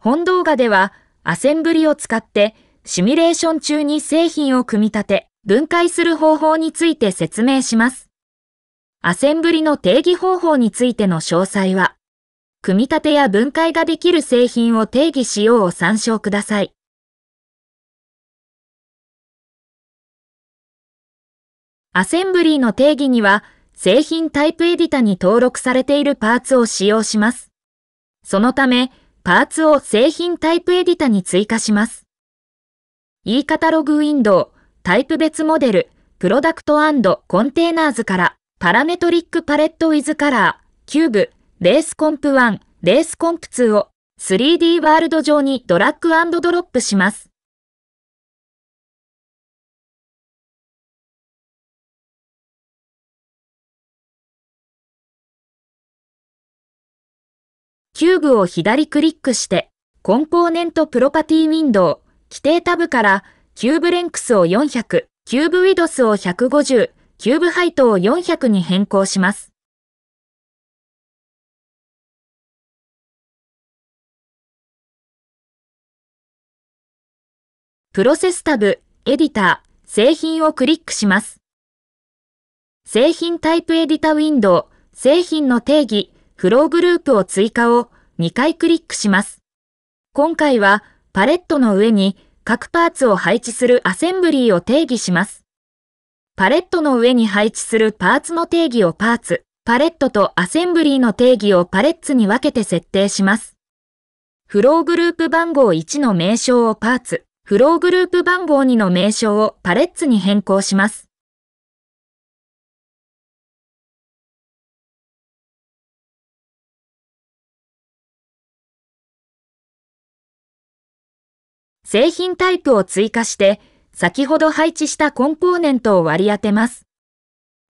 本動画では、アセンブリを使って、シミュレーション中に製品を組み立て、分解する方法について説明します。アセンブリの定義方法についての詳細は、組み立てや分解ができる製品を定義しようを参照ください。アセンブリーの定義には、製品タイプエディタに登録されているパーツを使用します。そのため、パーツを製品タイプエディタに追加します。e カタログウィンドウ、タイプ別モデル、 Product Containers から、 Parametric Pallet with Color、キューブ、 Lathe Comp 1、 Lathe Comp 2を 3D ワールド上にドラッグドロップします。キューブを左クリックして、コンポーネントプロパティウィンドウ、規定タブから Cube Length を400、Cube Width を150、Cube Height を400に変更します。プロセスタブ、エディター、製品をクリックします。製品タイプエディタウィンドウ、製品の定義、フローグループを追加を2回クリックします。今回はパレットの上に各パーツを配置するアセンブリーを定義します。パレットの上に配置するパーツの定義をパーツ、パレットとアセンブリーの定義をパレッツに分けて設定します。フローグループ番号1の名称をパーツ、フローグループ番号2の名称をパレッツに変更します。製品タイプを追加して、先ほど配置したコンポーネントを割り当てます。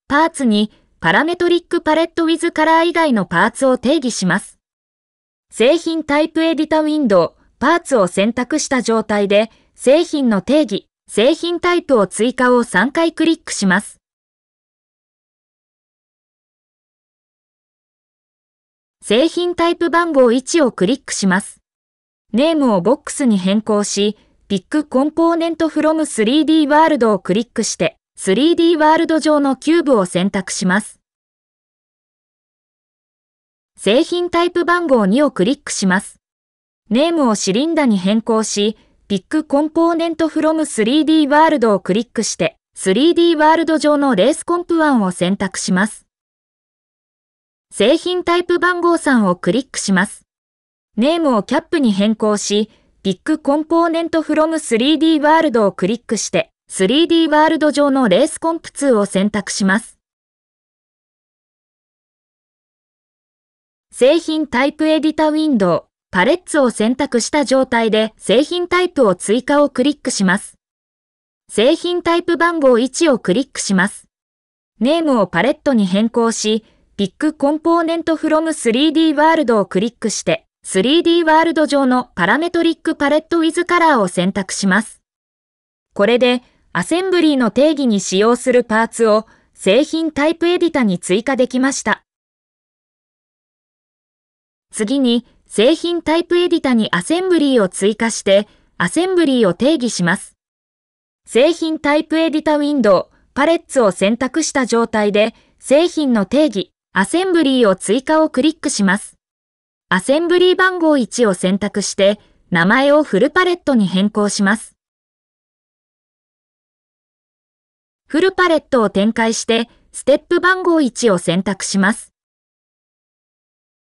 パーツにパラメトリックパレットウィズカラー以外のパーツを定義します。製品タイプエディタウィンドウ、パーツを選択した状態で、製品の定義、製品タイプを追加を3回クリックします。製品タイプ番号1をクリックします。ネームをボックスに変更し、ピックコンポーネントフロム 3D ワールドをクリックして、3D ワールド上のキューブを選択します。製品タイプ番号2をクリックします。ネームをシリンダに変更し、ピックコンポーネントフロム 3D ワールドをクリックして、3D ワールド上の Lathe Comp 1を選択します。製品タイプ番号3をクリックします。ネームをキャップに変更し、ピックコンポーネントフロム 3D ワールドをクリックして、3D ワールド上のレースコンプ2を選択します。製品タイプエディタウィンドウ、パレッツを選択した状態で製品タイプを追加をクリックします。製品タイプ番号1をクリックします。ネームをパレットに変更し、ピックコンポーネントフロム 3D ワールドをクリックして、3D ワールド上のパラメトリックパレットウィズカラーを選択します。これで、アセンブリーの定義に使用するパーツを製品タイプエディタに追加できました。次に、製品タイプエディタにアセンブリーを追加して、アセンブリーを定義します。製品タイプエディタウィンドウ、パレッツを選択した状態で、製品の定義、アセンブリーを追加をクリックします。アセンブリー番号1を選択して、名前をフルパレットに変更します。フルパレットを展開して、ステップ番号1を選択します。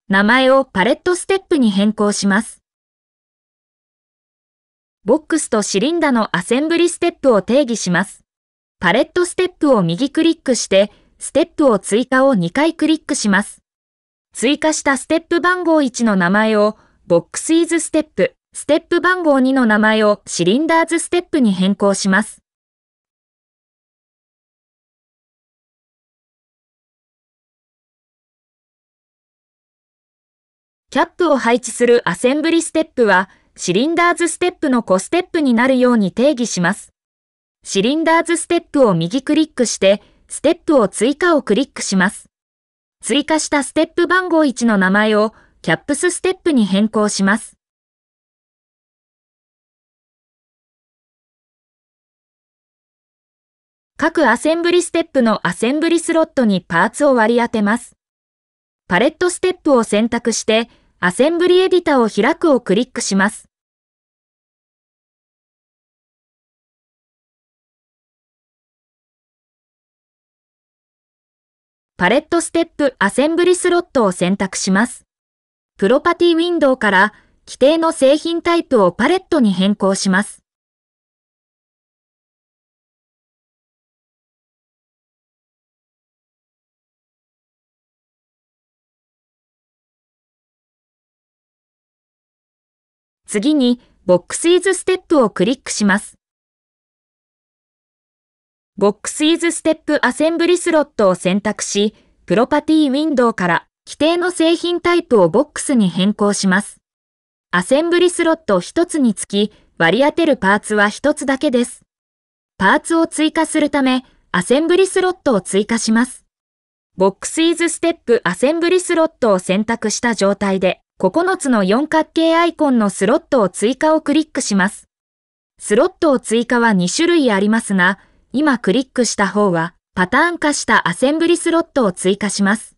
名前をパレットステップに変更します。ボックスとシリンダのアセンブリステップを定義します。パレットステップを右クリックして、ステップを追加を2回クリックします。追加したステップ番号1の名前をボックスイズステップ、ステップ番号2の名前をシリンダーズステップに変更します。キャップを配置するアセンブリステップは、シリンダーズステップのコステップになるように定義します。シリンダーズステップを右クリックして、ステップを追加をクリックします。追加したステップ番号1の名前をキャップスステップに変更します。各アセンブリステップのアセンブリスロットにパーツを割り当てます。パレットステップを選択して、アセンブリエディタを開くをクリックします。パレットステップアセンブリスロットを選択します。プロパティウィンドウから規定の製品タイプをパレットに変更します。次に、 Boxes Step をクリックします。 Boxes Step アセンブリスロットを選択し、プロパティウィンドウから規定の製品タイプをボックスに変更します。アセンブリスロット1つにつき割り当てるパーツは1つだけです。パーツを追加するため、アセンブリスロットを追加します。 Boxes Step アセンブリスロットを選択した状態で、9つの四角形アイコンのスロットを追加をクリックします。スロットを追加は2種類ありますが、今クリックした方はパターン化したアセンブリスロットを追加します。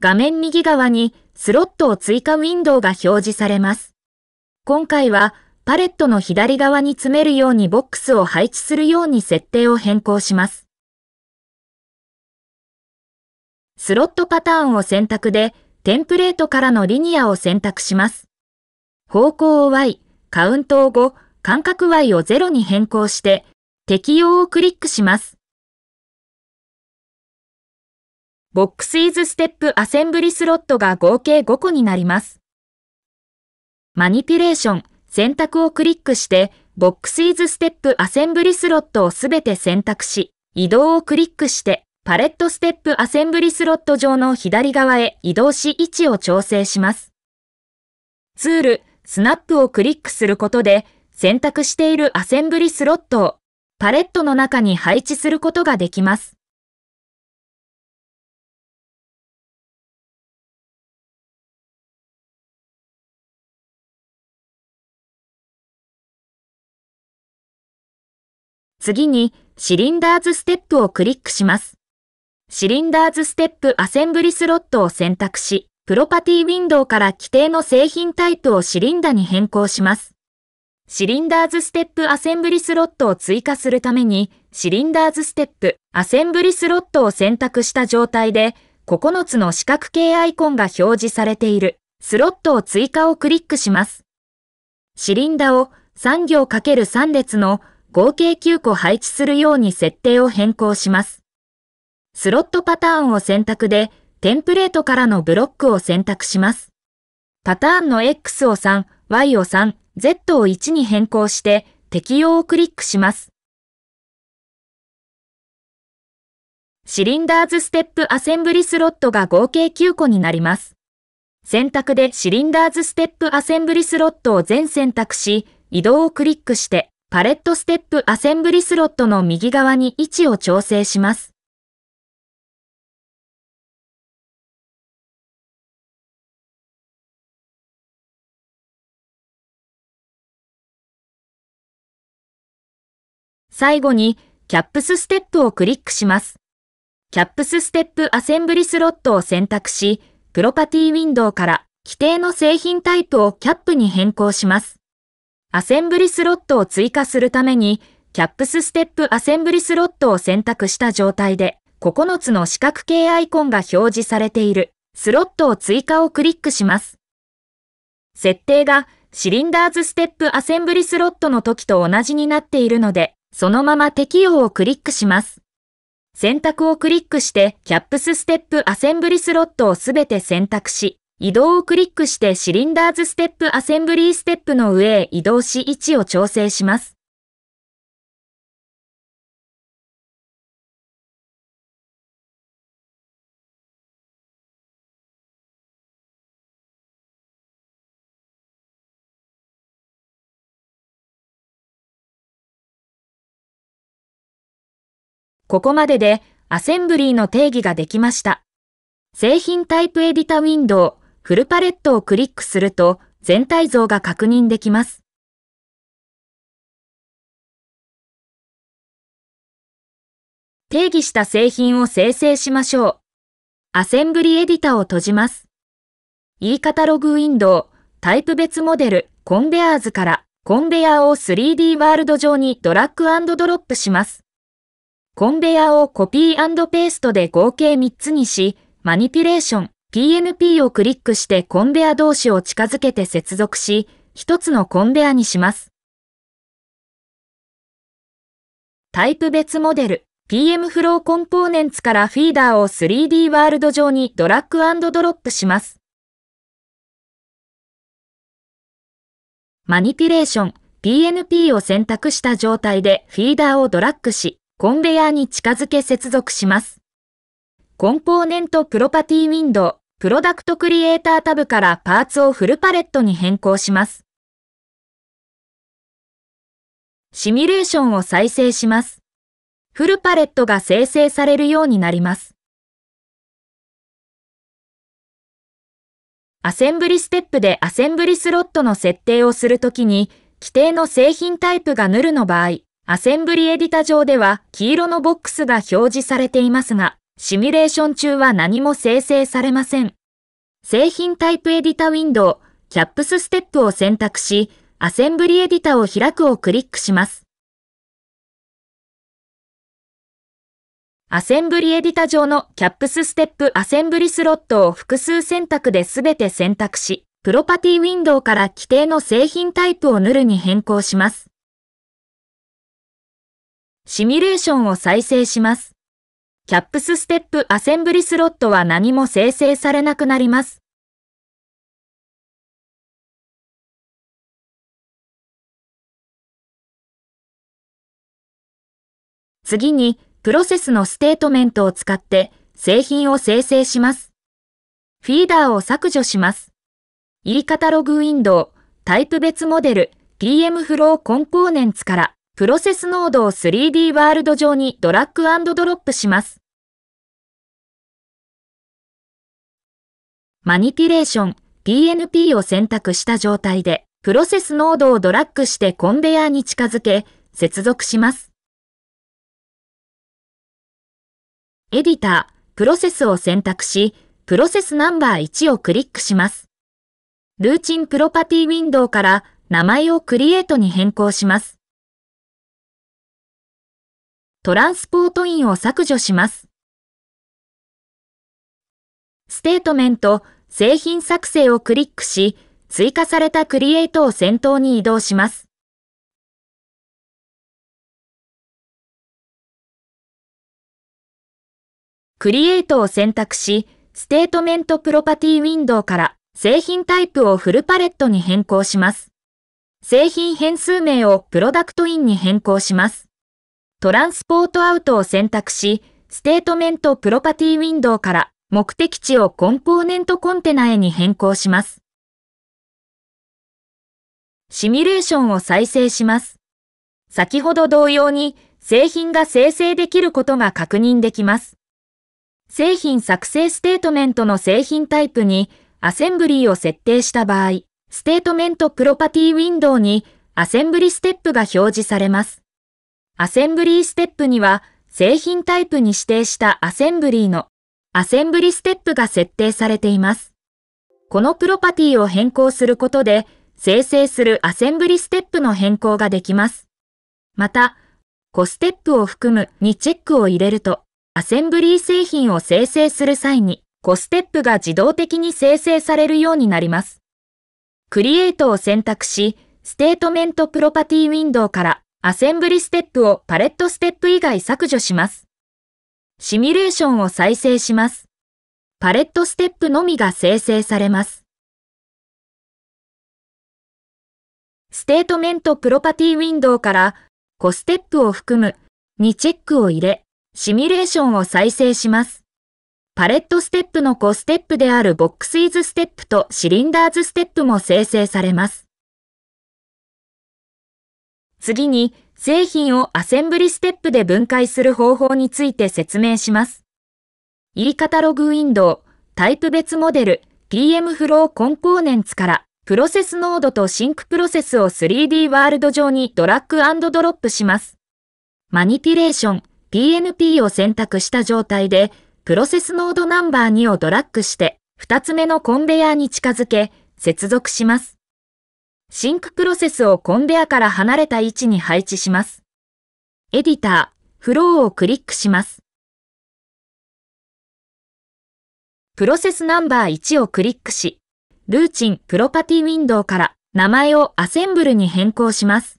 画面右側にスロットを追加ウィンドウが表示されます。今回はパレットの左側に詰めるようにボックスを配置するように設定を変更します。スロットパターンを選択で、テンプレートからのリニアを選択します。方向を Y、カウントを5、間隔 Y を0に変更して、適用をクリックします。ボックスイズステップアセンブリスロットが合計5個になります。マニピュレーション、選択をクリックして、ボックスイズステップアセンブリスロットをすべて選択し、移動をクリックして、パレットステップアセンブリスロット上の左側へ移動し位置を調整します。ツール、スナップをクリックすることで、選択しているアセンブリスロットをパレットの中に配置することができます。次に、シリンダーズステップをクリックします。シリンダーズステップアセンブリスロットを選択し、プロパティウィンドウから規定の製品タイプをシリンダに変更します。シリンダーズステップアセンブリスロットを追加するために、シリンダーズステップアセンブリスロットを選択した状態で、9つの四角形アイコンが表示されているスロットを追加をクリックします。シリンダを3行 ×3 列の合計9個配置するように設定を変更します。スロットパターンを選択で、テンプレートからのブロックを選択します。パターンの X を3、Y を3、Z を1に変更して適用をクリックします。シリンダーズステップアセンブリスロットが合計9個になります。選択でシリンダーズステップアセンブリスロットを全選択し、移動をクリックしてパレットステップアセンブリスロットの右側に位置を調整します。最後に、キャップスステップをクリックします。キャップスステップアセンブリスロットを選択し、プロパティウィンドウから規定の製品タイプをキャップに変更します。アセンブリスロットを追加するために、キャップスステップアセンブリスロットを選択した状態で、9つの四角形アイコンが表示されているスロットを追加をクリックします。設定がシリンダーズステップアセンブリスロットの時と同じになっているので、そのまま適用をクリックします。選択をクリックして、キャップスステップアセンブリスロットをすべて選択し、移動をクリックしてシリンダーズステップアセンブリーステップの上へ移動し位置を調整します。ここまででアセンブリーの定義ができました。製品タイプエディタウィンドウ、フルパレットをクリックすると全体像が確認できます。定義した製品を生成しましょう。アセンブリエディタを閉じます。e カタログウィンドウ、タイプ別モデル、コンベアーズからコンベヤーを 3D ワールド上にドラッグドロップします。コンベヤをコピーペーストで合計3つにし、マニピュレーション、PNP をクリックしてコンベア同士を近づけて接続し、一つのコンベアにします。タイプ別モデル、PM フローコンポーネンツからフィーダーを 3D ワールド上にドラッグドロップします。マニピュレーション、PNP を選択した状態でフィーダーをドラッグし、コンベヤーに近づけ接続します。コンポーネントプロパティウィンドウ、プロダクトクリエイタータブからパーツをフルパレットに変更します。シミュレーションを再生します。フルパレットが生成されるようになります。アセンブリステップでアセンブリスロットの設定をするときに、規定の製品タイプがヌルの場合、アセンブリエディタ上では黄色のボックスが表示されていますが、シミュレーション中は何も生成されません。製品タイプエディタウィンドウ、キャップスステップを選択し、アセンブリエディタを開くをクリックします。アセンブリエディタ上のキャップスステップアセンブリスロットを複数選択で全て選択し、プロパティウィンドウから規定の製品タイプをヌルに変更します。シミュレーションを再生します。 Caps Step アセンブリスロットは何も生成されなくなります。次に、プロセスのステートメントを使って製品を生成します。フィーダーを削除します。e カタログウィンドウ、タイプ別モデル、PM フローコンポーネンツからプロセスノードを 3D ワールド上にドラッグドロップします。マニピュレーション、PNP を選択した状態で、プロセスノードをドラッグしてコンベヤーに近づけ、接続します。エディター、プロセスを選択し、 Process Number 1をクリックします。ルーチンプロパティウィンドウから名前をクリエイトに変更します。 Transport In を削除します。ステートメント、製品作成をクリックし、追加された Create を先頭に移動します。Create を選択し、ステートメントプロパティウィンドウから製品タイプを Full Pallet に変更します。製品変数名を Product In に変更します。 Transport Out を選択し、ステートメントプロパティウィンドウから目的地をコンポーネントコンテナへに変更します。シミュレーションを再生します。先ほど同様に製品が生成できることが確認できます。製品作成ステートメントの製品タイプにアセンブリーを設定した場合、ステートメントプロパティウィンドウにアセンブリステップが表示されます。アセンブリーステップには製品タイプに指定したアセンブリーのアセンブリステップが設定されています。このプロパティを変更することで生成するアセンブリステップの変更ができます。また、子ステップを含むにチェックを入れると、アセンブリー製品を生成する際に、子ステップが自動的に生成されるようになります。 Create を選択し、ステートメントプロパティウィンドウからアセンブリステップを Pallet Step 以外削除します。シミュレーションを再生します。 Pallet Step のみが生成されます。ステートメントプロパティウィンドウから子ステップを含むにチェックを入れ、シミュレーションを再生します。 Pallet Step の子ステップである Boxes Step と Cylinders Step も生成されます。次に、製品をアセンブリステップで分解する方法について説明します。e カタログウィンドウ、タイプ別モデル、PM フローコンポーネンツから、 Process Node と Sink Process を 3D ワールド上にドラッグドロップします。マニピュレーション、 PnP を選択した状態で、 Process Node Number 2をドラッグして、2つ目のコンベヤーに近づけ、接続します。 Sink Process をコンベアから離れた位置に配置します。エディター、フローをクリックします。プロセスナンバー1をクリックし、ルーチンプロパティウィンドウから名前をアセンブルに変更します。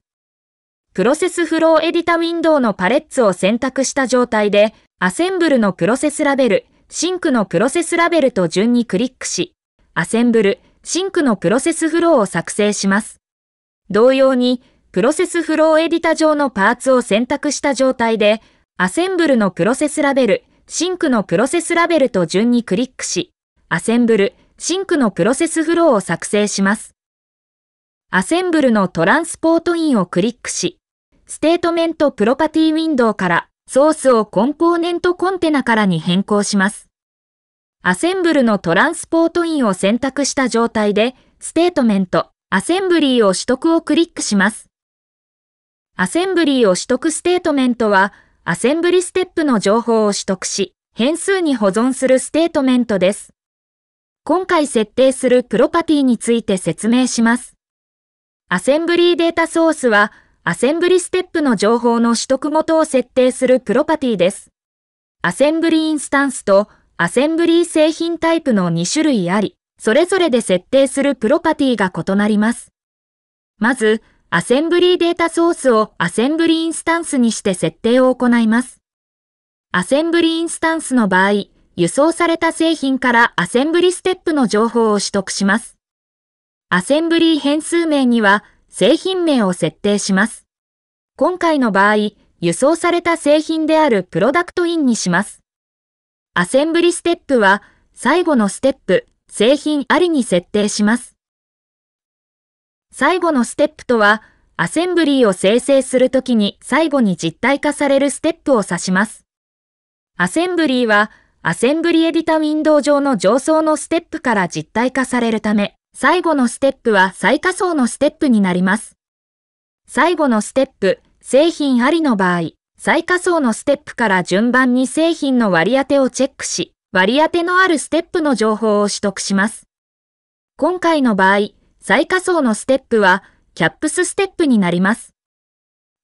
プロセスフローエディタウィンドウの Pallets を選択した状態で、アセンブルのプロセスラベル、シンクのプロセスラベルと順にクリックし、アセンブル、シンクのプロセスフローを作成します。同様に、プロセスフローエディタ上のパーツを選択した状態で、アセンブルのプロセスラベル、シンクのプロセスラベルと順にクリックし、アセンブル、シンクのプロセスフローを作成します。アセンブルの Transport In をクリックし、ステートメントプロパティウィンドウからソースをコンポーネントコンテナからに変更します。アセンブルの Transport In を選択した状態で、ステートメント、アセンブリーを取得をクリックします。アセンブリーを取得ステートメントは、アセンブリステップの情報を取得し、変数に保存するステートメントです。今回設定するプロパティについて説明します。アセンブリーデータソースは、アセンブリステップの情報の取得元を設定するプロパティです。アセンブリインスタンスとアセンブリー製品タイプの2種類あり、それぞれで設定するプロパティが異なります。まず、アセンブリーデータソースをアセンブリーインスタンスにして設定を行います。アセンブリーインスタンスの場合、輸送された製品からアセンブリステップの情報を取得します。アセンブリー変数名には製品名を設定します。今回の場合、輸送された製品である Product In にします。アセンブリステップは最後のステップ、製品ありに設定します。最後のステップとは、アセンブリーを生成するときに最後に実体化されるステップを指します。アセンブリーは、アセンブリエディタウィンドウ上の上層のステップから実体化されるため、最後のステップは最下層のステップになります。最後のステップ、製品ありの場合、最下層のステップから順番に製品の割り当てをチェックし、割り当てのあるステップの情報を取得します。今回の場合、最下層のステップは、キャップスステップになります。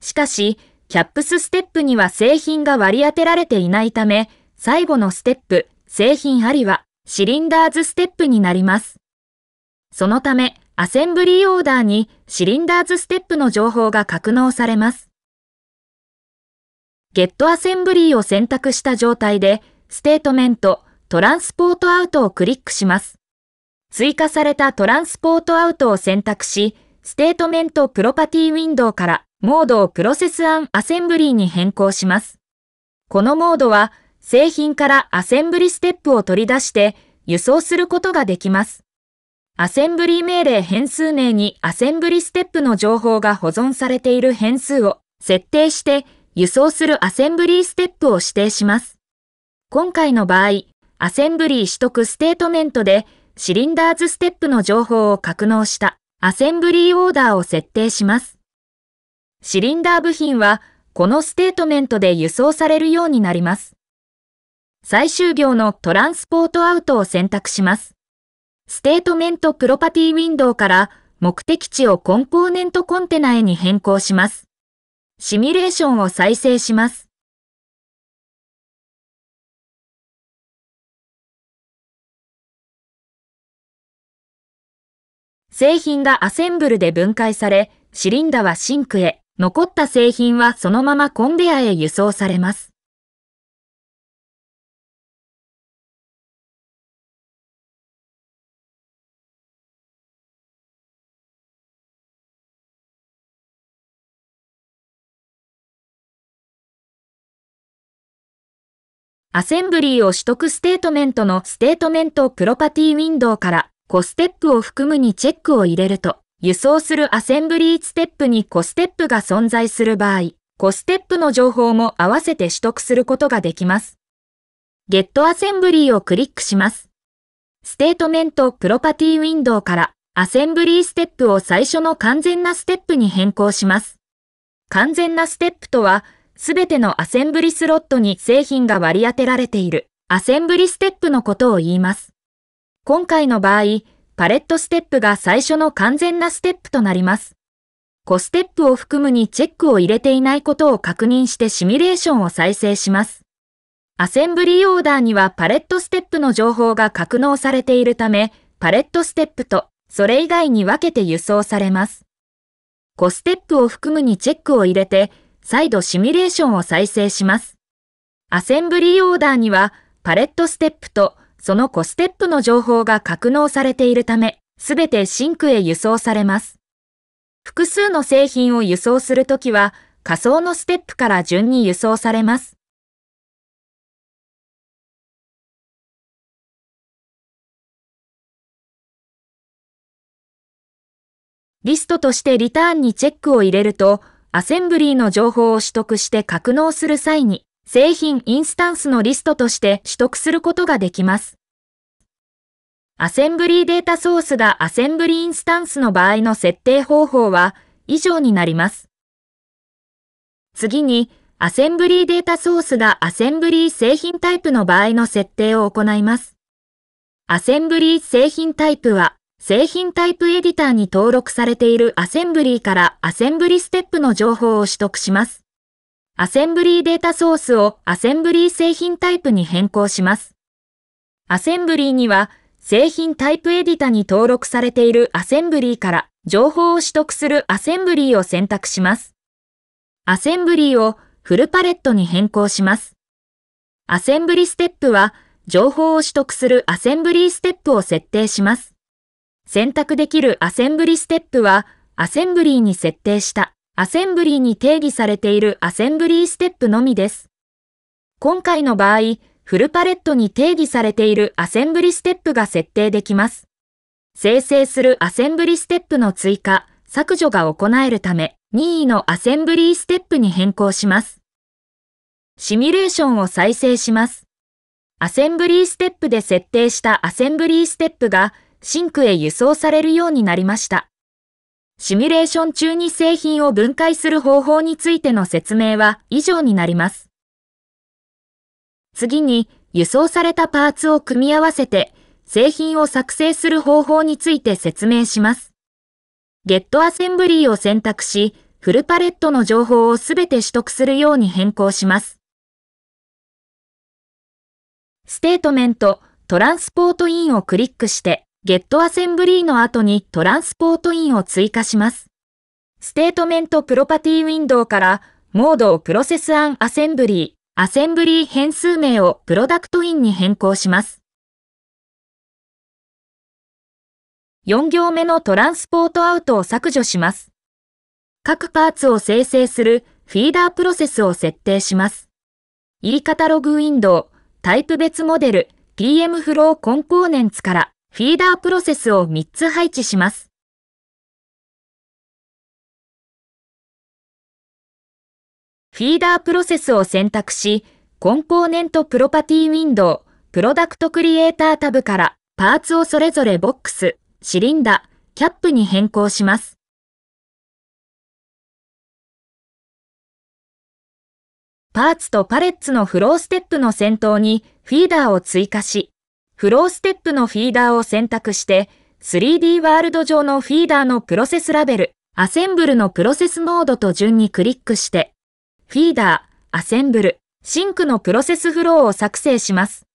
しかし、キャップスステップには製品が割り当てられていないため、最後のステップ、製品ありは、シリンダーズステップになります。そのため、アセンブリーオーダーにシリンダーズステップの情報が格納されます。ゲットアセンブリーを選択した状態で、ステートメント、 Transport Out をクリックします。追加された Transport Out を選択し、ステートメントプロパティウィンドウからモードを Process And Assembly に変更します。このモードは製品からアセンブリステップを取り出して輸送することができます。アセンブリ命令変数名にアセンブリステップの情報が保存されている変数を設定して輸送するアセンブリーステップを指定します。今回の場合、アセンブリー取得ステートメントで Cylinders ステップの情報を格納した Assembly Order を設定します。シリンダー部品はこのステートメントで輸送されるようになります。最終行の Transport Out を選択します。ステートメントプロパティウィンドウから目的地をコンポーネントコンテナへに変更します。シミュレーションを再生します。製品がアセンブルで分解され、シリンダはシンクへ、残った製品はそのままコンベアへ輸送されます。アセンブリーを取得ステートメントのステートメントプロパティウィンドウから子ステップを含むにチェックを入れると、輸送するアセンブリーステップに子ステップが存在する場合、子ステップの情報も合わせて取得することができます。 Get Assembly をクリックします。ステートメントプロパティウィンドウからアセンブリーステップを最初の完全なステップに変更します。完全なステップとは、すべてのアセンブリスロットに製品が割り当てられているアセンブリステップのことを言います。今回の場合、パレットステップが最初の完全なステップとなります。コステップを含むにチェックを入れていないことを確認してシミュレーションを再生します。アセンブリーオーダーにはパレットステップの情報が格納されているため、パレットステップとそれ以外に分けて輸送されます。コステップを含むにチェックを入れて、再度シミュレーションを再生します。アセンブリーオーダーにはパレットステップとそのコステップの情報が格納されているため、すべてシンクへ輸送されます。複数の製品を輸送するときは、仮想のステップから順に輸送されます。リストとしてリターンにチェックを入れると、アセンブリーの情報を取得して格納する際に、製品インスタンスのリストとして取得することができます。アセンブリーデータソースがアセンブリーインスタンスの場合の設定方法は以上になります。次に、アセンブリーデータソースがアセンブリー製品タイプの場合の設定を行います。アセンブリー製品タイプは、製品タイプエディターに登録されているアセンブリーからアセンブリステップの情報を取得します。アセンブリーデータソースをアセンブリー製品タイプに変更します。アセンブリーには製品タイプエディタに登録されているアセンブリーから情報を取得するアセンブリーを選択します。アセンブリーを Full Pallet に変更します。アセンブリステップは情報を取得するアセンブリーステップを設定します。選択できるアセンブリステップは、アセンブリーに設定したアセンブリーに定義されているアセンブリーステップのみです。今回の場合、 Full Pallet に定義されているアセンブリステップが設定できます。生成するアセンブリステップの追加、削除が行えるため、任意のアセンブリーステップに変更します。シミュレーションを再生します。アセンブリーステップで設定したアセンブリーステップがシンクへ輸送されるようになりました。シミュレーション中に製品を分解する方法についての説明は以上になります。次に、輸送されたパーツを組み合わせて、製品を作成する方法について説明します。ゲットアセンブリーを選択し、Full Pallet の情報をすべて取得するように変更します。ステートメント、 Transport In をクリックして、 Get Assembly の後に Transport In を追加します。ステートメントプロパティウィンドウからモードを Process And Assembly、アセンブリー変数名を Product In に変更します。4行目のトランスポートアウトを削除します。各パーツを生成するフィーダープロセスを設定します。E カタログウィンドウ、タイプ別モデル、PM フローコンポーネンツからフィーダープロセスを3つ配置します。フィーダープロセスを選択し、コンポーネントプロパティウィンドウ、プロダクトクリエイタータブからパーツをそれぞれボックス、シリンダ、キャップに変更します。パーツと Pallets のフローステップの先頭にフィーダーを追加し、フローステップのフィーダーを選択して、3D ワールド上のフィーダーのプロセスラベル、アセンブルのプロセスノードと順にクリックして、フィーダー、アセンブル、シンクのプロセスフローを作成します。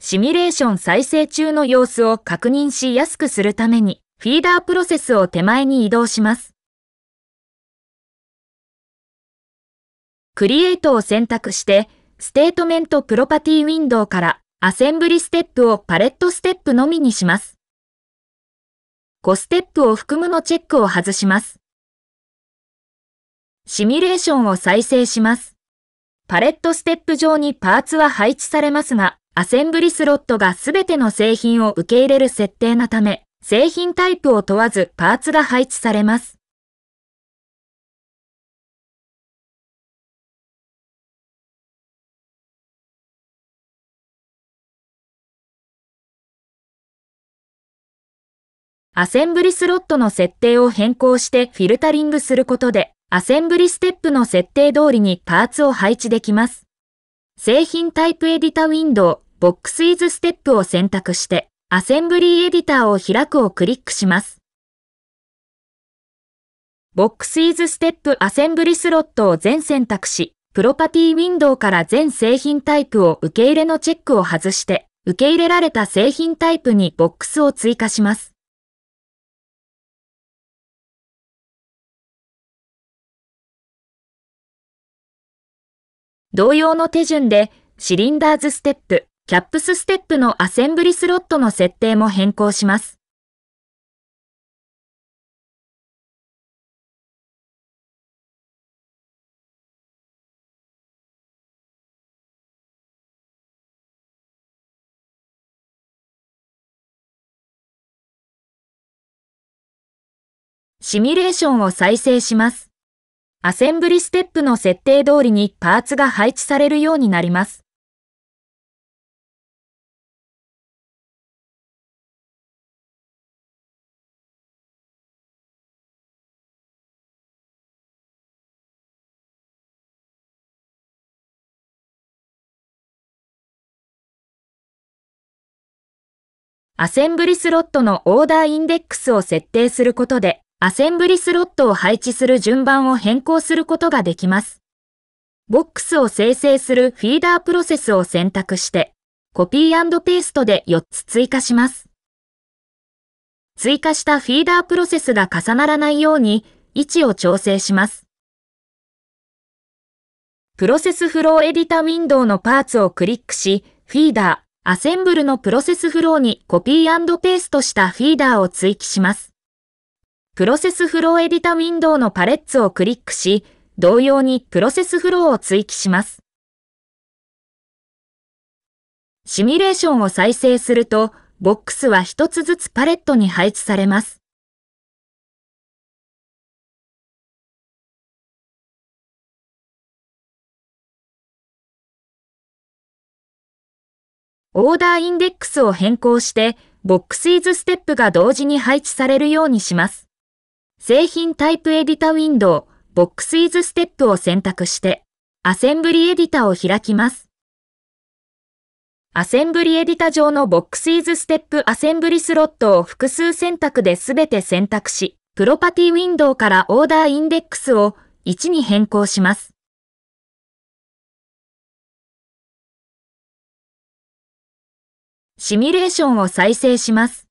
シミュレーション再生中の様子を確認しやすくするために、フィーダープロセスを手前に移動します。 Create を選択して、ステートメントプロパティウィンドウからアセンブリステップをパレットステップのみにします。子ステップを含むのチェックを外します。シミュレーションを再生します。パレットステップ上にパーツは配置されますが、アセンブリスロットがすべての製品を受け入れる設定なため、製品タイプを問わずパーツが配置されます。アセンブリスロットの設定を変更してフィルタリングすることで、アセンブリステップの設定通りにパーツを配置できます。製品タイプエディタウィンドウ、ボックスイズステップを選択して、アセンブリーエディターを開くをクリックします。ボックスイズステップアセンブリスロットを全選択し、プロパティウィンドウから全製品タイプを受け入れのチェックを外して、受け入れられた製品タイプにボックスを追加します。同様の手順で、シリンダーズステップ、キャップスステップのアセンブリスロットの設定も変更します。シミュレーションを再生します。アセンブリステップの設定通りにパーツが配置されるようになります。アセンブリスロットのオーダーインデックスを設定することで、アセンブリスロットを配置する順番を変更することができます。ボックスを生成するフィーダープロセスを選択して、コピーペーストで4つ追加します。追加したフィーダープロセスが重ならないように位置を調整します。プロセスフローエディタウィンドウのパーツをクリックし、フィーダー、アセンブルのプロセスフローにコピーペーストしたフィーダーを追記します。プロセスフローエディタウィンドウの Pallets をクリックし、同様にプロセスフローを追記します。シミュレーションを再生すると、ボックスは一つずつパレットに配置されます。オーダーインデックスを変更して、Boxes Step が同時に配置されるようにします。製品タイプエディタウィンドウ、 Boxes Step を選択して、アセンブリエディタを開きます。アセンブリエディタ上の Boxes Step アセンブリスロットを複数選択で全て選択し、プロパティウィンドウからオーダーインデックスを1に変更します。シミュレーションを再生します。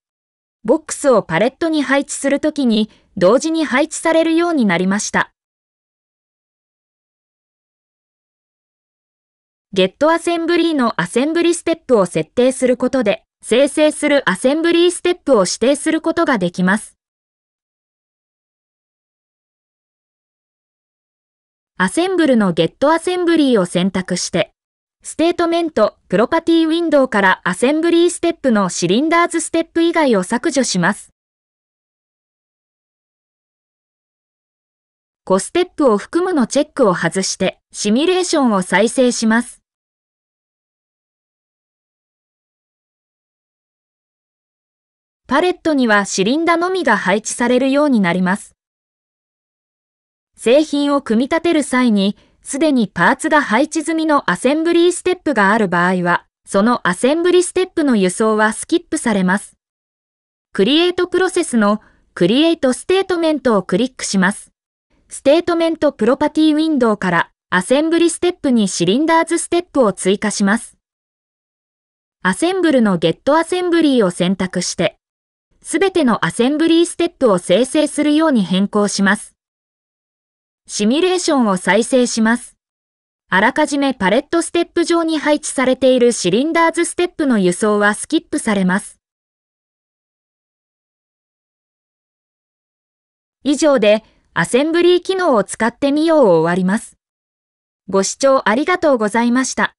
ボックスをパレットに配置するときに同時に配置されるようになりました。GetAssembly のアセンブリステップを設定することで、生成するアセンブリーステップを指定することができます。アセンブルの GetAssembly を選択して、ステートメント、プロパティウィンドウからアセンブリーステップのシリンダーズステップ以外を削除します。5ステップを含むのチェックを外してシミュレーションを再生します。パレットにはシリンダのみが配置されるようになります。製品を組み立てる際にすでにパーツが配置済みのアセンブリーステップがある場合は、そのアセンブリステップの輸送はスキップされます。 Create Process の Create ステートメントをクリックします。ステートメントプロパティウィンドウからアセンブリステップに Cylinders Step を追加します。アセンブルの Get Assembly を選択して、すべてのアセンブリーステップを生成するように変更します。シミュレーションを再生します。あらかじめパレットステップ上に配置されているシリンダーズステップの輸送はスキップされます。以上で、アセンブリー機能を使ってみようを終わります。ご視聴ありがとうございました。